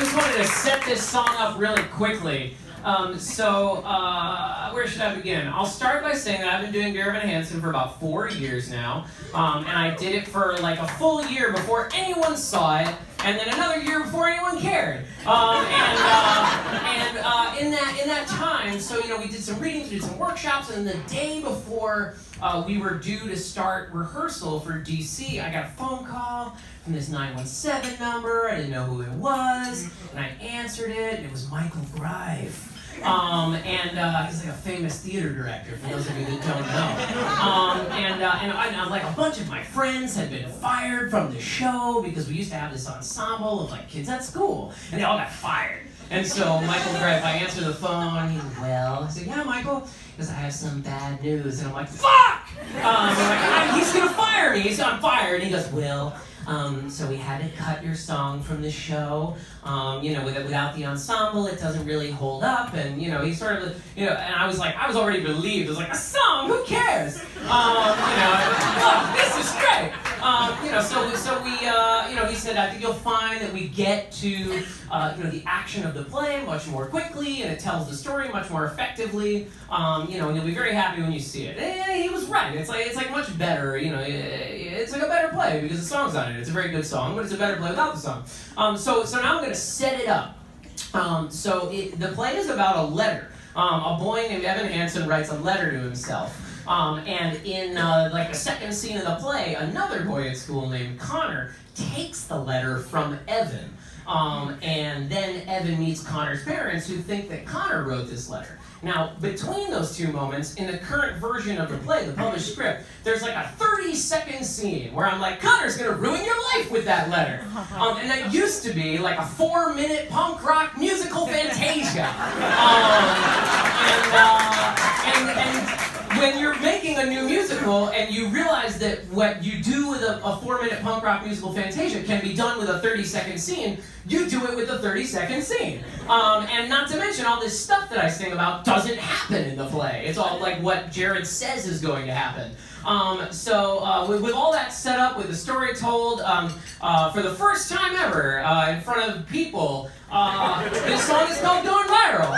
just wanted to set this song up really quickly. Um, so, uh, where should I begin? I'll start by saying that I've been doing Dear Evan Hansen for about four years now, um, and I did it for like a full year before anyone saw it, and then another year before anyone cared. Um, that time, so you know, we did some readings, we did some workshops, and the day before uh, we were due to start rehearsal for DC, I got a phone call from this 917 number. I didn't know who it was, and I answered it, and it was Michael Greif. Um, and uh, he's like a famous theater director, for those of you that don't know. Um, and uh, and, I, and like a bunch of my friends had been fired from the show because we used to have this ensemble of like kids at school, and they all got fired. And so Michael Greif, I answer the phone, he goes, well, I said, yeah, Michael, because I have some bad news. And I'm like, fuck! Um, like, he's gonna fire me, he's on fire. And he goes, Will, um, so we had to cut your song from the show. Um, you know, without the ensemble, it doesn't really hold up. And you know, he sort of, you know, and I was like, I was already relieved. I was like, a song, who cares? Um, you know, oh, this is great. Um, you know, so so we, uh, you know, he said, I think you'll find that we get to, uh, you know, the action of the play much more quickly, and it tells the story much more effectively. Um, you know, and you'll be very happy when you see it. And he was right. It's like it's like much better. You know, it's like a better play because the song's on it. It's a very good song, but it's a better play without the song. Um, so so now I'm going to set it up. Um, so it, the play is about a letter. Um, a boy named Evan Hansen writes a letter to himself. Um, and in uh, like the second scene of the play, another boy at school named Connor takes the letter from Evan. Um, and then Evan meets Connor's parents who think that Connor wrote this letter. Now, between those two moments, in the current version of the play, the published script, there's like a 30 second scene where I'm like, Connor's gonna ruin your life with that letter. Um, and that used to be like a four minute punk rock musical fantasia. Um, musical and you realize that what you do with a, a four minute punk rock musical Fantasia can be done with a 30 second scene, you do it with a 30 second scene. Um, and not to mention all this stuff that I sing about doesn't happen in the play. It's all like what Jared says is going to happen. Um, so uh, with, with, all that set up, with the story told, um, uh, for the first time ever uh, in front of people, uh, this song is called Going Viral.